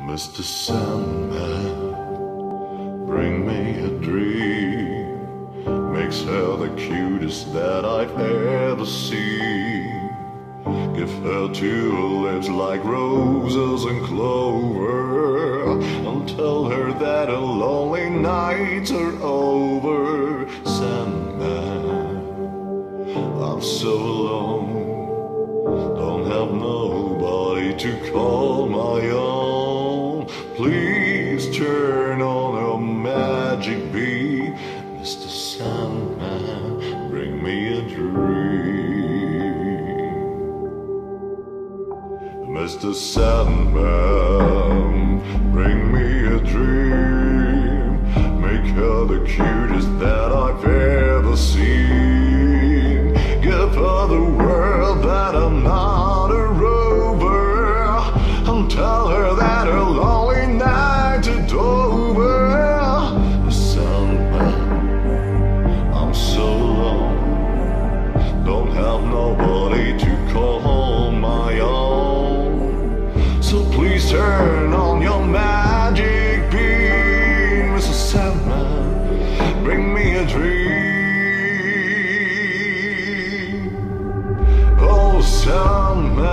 Mr. Sandman, bring me a dream. Makes her the cutest that I've ever seen. Give her two lips like roses and clover. And tell her that her lonely nights are over. Sandman, I'm so alone. Don't have nobody to call my own. Please turn on your magic beam. Mr. Sandman, bring me a dream. Mr. Sandman, bring me a dream. Make her the cutest that I've ever seen. Give her the world that I'm not a rover. Turn on your magic beam, Mr. Sandman. Bring me a dream. Oh, Sandman,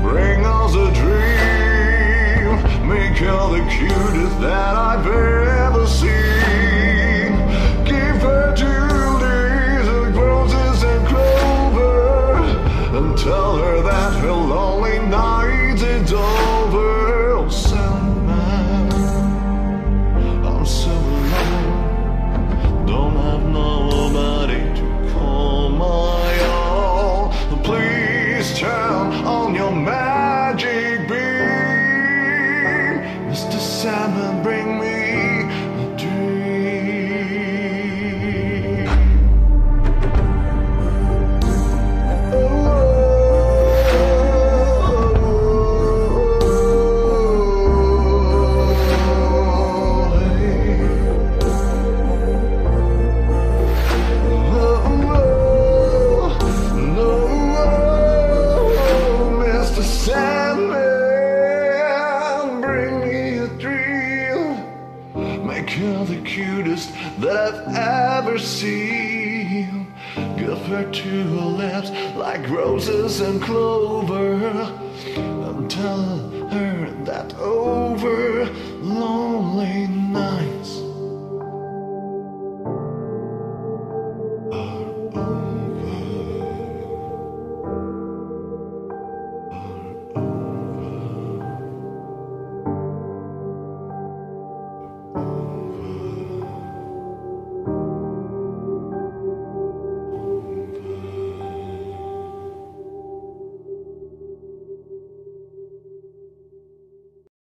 bring us a dream. Make her the cutest that I've ever seen. Sandman, bring me Make her the cutest that I've ever seen. Give her two lips like roses and clover. And tell her that over